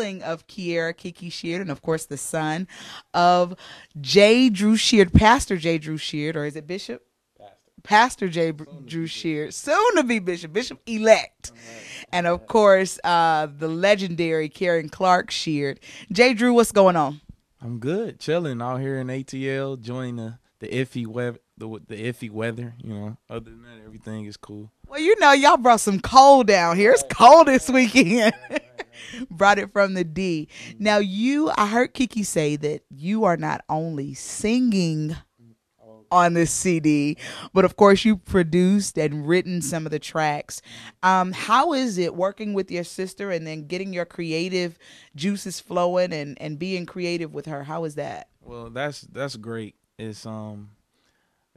sibling of Kierra Kiki Sheard, and of course the son of J. Drew Sheard, Pastor J. Drew Sheard, or is it Bishop? Pastor J. Drew Sheard, soon to be Bishop, Bishop elect. And of course, uh, the legendary Karen Clark Sheard. J. Drew, what's going on? I'm good, chilling out here in ATL, enjoying the, the iffy weather. The, the iffy weather, you know. Other than that, everything is cool. Well, you know, y'all brought some cold down here. It's cold this weekend. brought it from the D. Now, you, I heard Kiki say that you are not only singing on this CD, but of course you produced and written some of the tracks. Um, how is it working with your sister and then getting your creative juices flowing and and being creative with her? How is that? Well, that's that's great. It's um,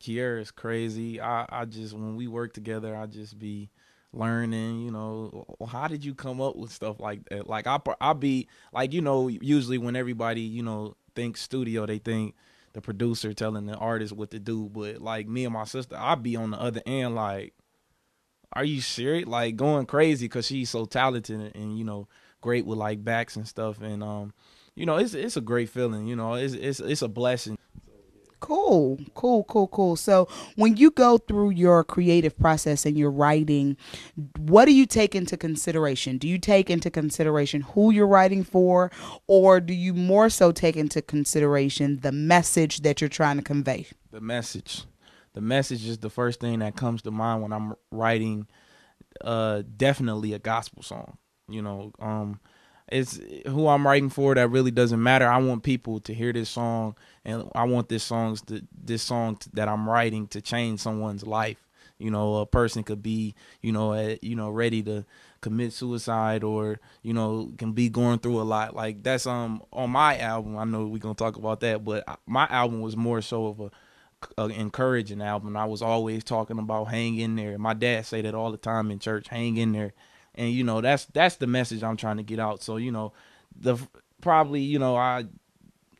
Kierra is crazy. I I just when we work together, I just be learning you know how did you come up with stuff like that like i i be like you know usually when everybody you know thinks studio they think the producer telling the artist what to do. But like me and my sister, I'd be on the other end like, are you serious? Like going crazy because she's so talented and, and, you know great with like backs and stuff. And um, you know it's it's a great feeling. You know it's it's it's a blessing. Cool, cool, cool, cool. So, when you go through your creative process and you're writing, what do you take into consideration? Do you take into consideration who you're writing for, or do you more so take into consideration the message that you're trying to convey? The message. The message is the first thing that comes to mind when I'm writing uh definitely a gospel song. You know, um it's who I'm writing for that really doesn't matter. I want people to hear this song and I want this songs to this song to, that I'm writing to change someone's life. You know, a person could be, you know, at, you know, ready to commit suicide or, you know, can be going through a lot. Like that's um on my album. I know we're going to talk about that, but my album was more so of a encouraging album. I was always talking about hang in there. My dad say that all the time in church, hang in there. And you know, that's that's the message I'm trying to get out. So, you know, the probably, you know, I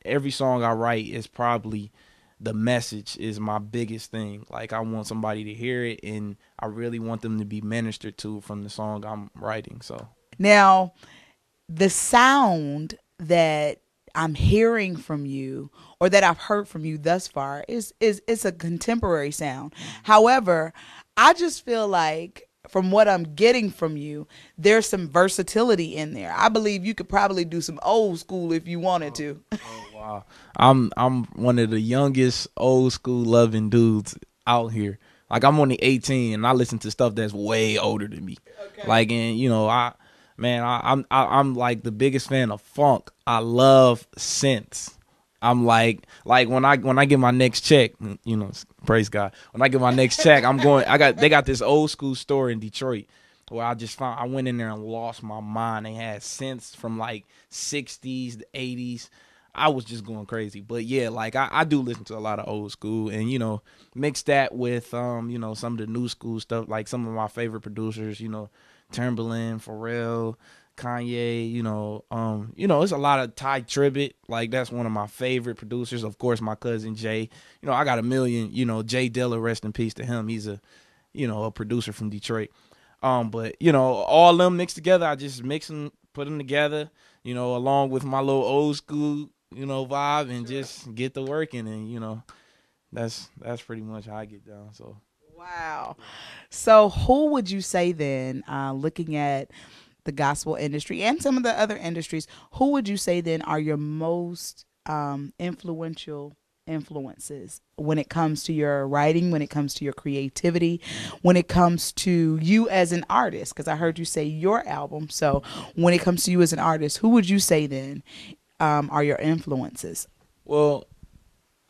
every song I write is probably the message is my biggest thing. Like I want somebody to hear it and I really want them to be ministered to from the song I'm writing. So now the sound that I'm hearing from you or that I've heard from you thus far is is it's a contemporary sound. Mm-hmm. However, I just feel like from what I'm getting from you, there's some versatility in there. I believe you could probably do some old school if you wanted to. Oh, oh wow. I'm I'm one of the youngest old school loving dudes out here. Like I'm only 18 and I listen to stuff that's way older than me. Okay. Like and you know, I man, I, I'm I, I'm like the biggest fan of funk. I love synths. I'm like like when I when I get my next check, you know, praise God. When I get my next check, I'm going. I got they got this old school store in Detroit where I just found I went in there and lost my mind. They had synths from like 60s, the 80s. I was just going crazy. But yeah, like I, I do listen to a lot of old school and you know, mix that with um, you know, some of the new school stuff, like some of my favorite producers, you know, Timbaland, Pharrell, Kanye, you know, um, you know, it's a lot of Tye Tribbett. Like that's one of my favorite producers. Of course, my cousin Jay. You know, I got a million. You know, Jay Dilla, rest in peace to him. He's a, you know, a producer from Detroit. Um, but you know, all them mixed together. I just mix them, put them together. You know, along with my little old school, you know, vibe, and just get the working. And you know, that's that's pretty much how I get down. So. Wow. So, who would you say then, uh, looking at the gospel industry and some of the other industries, who would you say then are your most um, influential influences when it comes to your writing, when it comes to your creativity, when it comes to you as an artist? Because I heard you say your album. So when it comes to you as an artist, who would you say then um, are your influences? Well,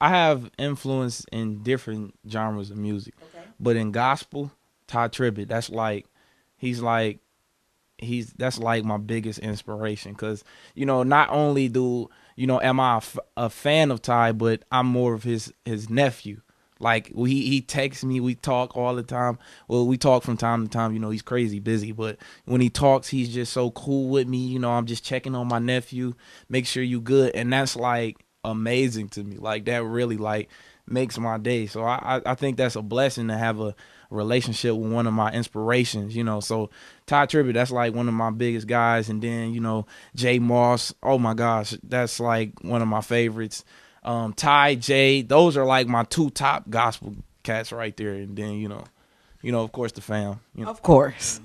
I have influence in different genres of music, okay. but in gospel, Tye Tribbett, that's like he's like he's that's like my biggest inspiration because you know not only do you know am I a, f- a fan of Tye, but I'm more of his his nephew. Like he he texts me, we talk all the time. Well, we talk from time to time. You know, he's crazy busy, but when he talks, he's just so cool with me. You know, I'm just checking on my nephew, make sure you good, and that's like amazing to me. Like that really like makes my day. So I, I think that's a blessing to have a relationship with one of my inspirations, you know. So Tye Tribbett, that's like one of my biggest guys. And then, you know, J Moss, oh my gosh, that's like one of my favorites. Um, Ty Jay, those are like my two top gospel cats right there. And then, you know, you know, of course the fam. You know. Of course.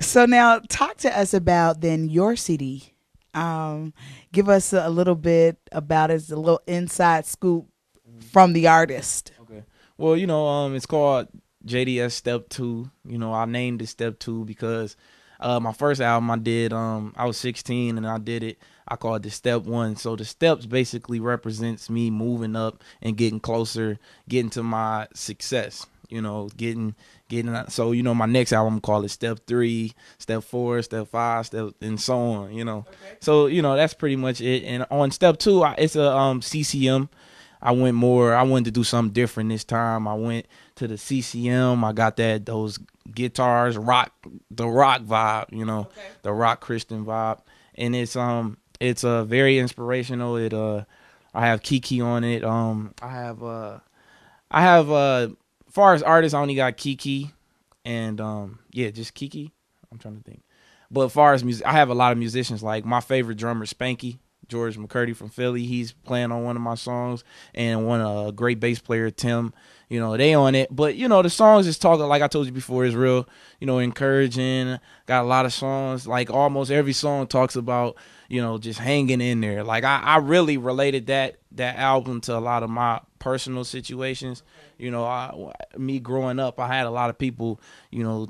So now talk to us about then your CD. Um, give us a little bit about it, a little inside scoop from the artist. Okay. Well, you know, um, it's called JDS Step Two. You know, I named it Step Two because uh, my first album I did, um, I was 16 and I did it. I called it the Step One. So the steps basically represents me moving up and getting closer, getting to my success. You know, getting getting so you know my next album call it Step Three, Step Four, Step Five, Step and so on. You know, okay. so you know that's pretty much it. And on Step Two, I, it's a um, CCM. I went more. I wanted to do something different this time. I went to the CCM. I got that those guitars, rock, the rock vibe. You know, okay. the rock Christian vibe, and it's um it's a uh, very inspirational. It uh I have Kiki on it. Um I have uh I have uh far as artists I only got Kiki and um yeah, just Kiki. I'm trying to think. But as far as music, I have a lot of musicians. Like my favorite drummer, Spanky. George McCurdy from Philly. He's playing on one of my songs, and one a uh, great bass player Tim. You know they on it, but you know the songs is talking like I told you before is real. You know encouraging. Got a lot of songs. Like almost every song talks about you know just hanging in there. Like I, I really related that that album to a lot of my personal situations. You know, I, me growing up, I had a lot of people, you know,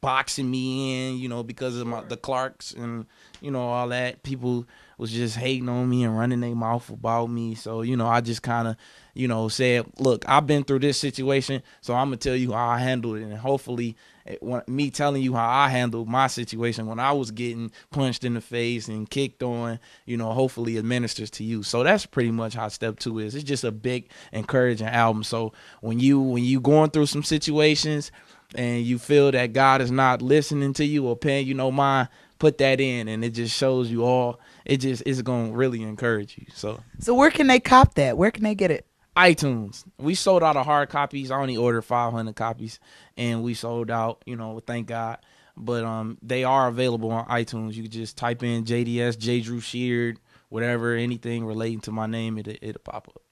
boxing me in, you know, because of my the Clarks and you know all that. People was just hating on me and running their mouth about me. So, you know, I just kind of, you know, said, look, I've been through this situation, so I'm going to tell you how I handled it. And hopefully, it, when, me telling you how I handled my situation when I was getting punched in the face and kicked on, you know, hopefully it ministers to you. So that's pretty much how step two is. It's just a big encouraging album. So when you when you going through some situations and you feel that God is not listening to you or paying you no mind, put that in and it just shows you all it just is gonna really encourage you. So So where can they cop that? Where can they get it? iTunes. We sold out of hard copies. I only ordered 500 copies, and we sold out. You know, thank God. But um, they are available on iTunes. You can just type in JDS J Drew Sheard, whatever, anything relating to my name, it it'll pop up.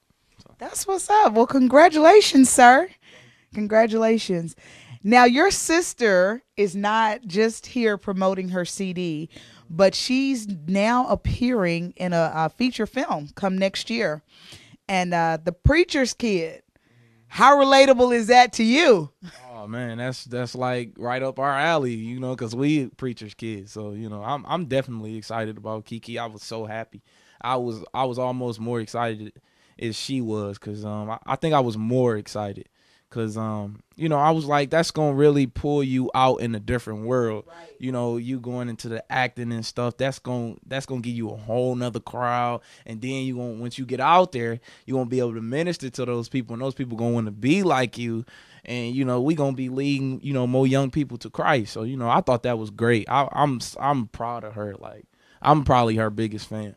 So. That's what's up. Well, congratulations, sir. Congratulations. Now, your sister is not just here promoting her CD, but she's now appearing in a, a feature film come next year. And uh, The Preacher's Kid. How relatable is that to you? Oh man, that's that's like right up our alley, you know, because we preachers kids. So you know, I'm I'm definitely excited about Kiki. I was so happy. I was I was almost more excited as she was, cause um I, I think I was more excited Cause um, you know, I was like, that's gonna really pull you out in a different world. Right. You know, you going into the acting and stuff. That's gonna that's gonna give you a whole nother crowd. And then you gonna once you get out there, you gonna be able to minister to those people, and those people gonna want to be like you. And you know, we gonna be leading you know more young people to Christ. So you know, I thought that was great. I, I'm I'm proud of her. Like I'm probably her biggest fan.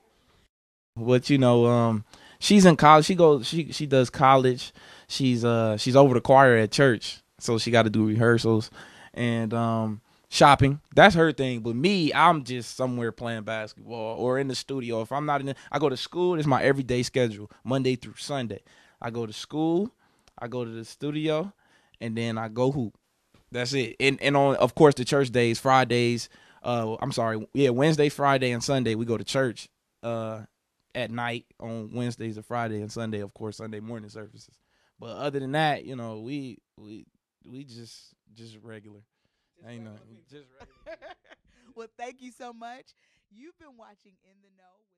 But you know, um, she's in college. She goes. She she does college she's uh she's over the choir at church, so she got to do rehearsals and um shopping. That's her thing. But me, I'm just somewhere playing basketball or in the studio. If I'm not in, I go to school. It's my everyday schedule, Monday through Sunday. I go to school, I go to the studio, and then I go hoop. That's it. And and on of course the church days, Fridays. Uh, I'm sorry, yeah, Wednesday, Friday, and Sunday we go to church. Uh, at night on Wednesdays or Friday and Sunday, of course, Sunday morning services. But other than that, you know, we we we just just regular. Just Ain't nothing. Just regular. well, thank you so much. You've been watching In the Know.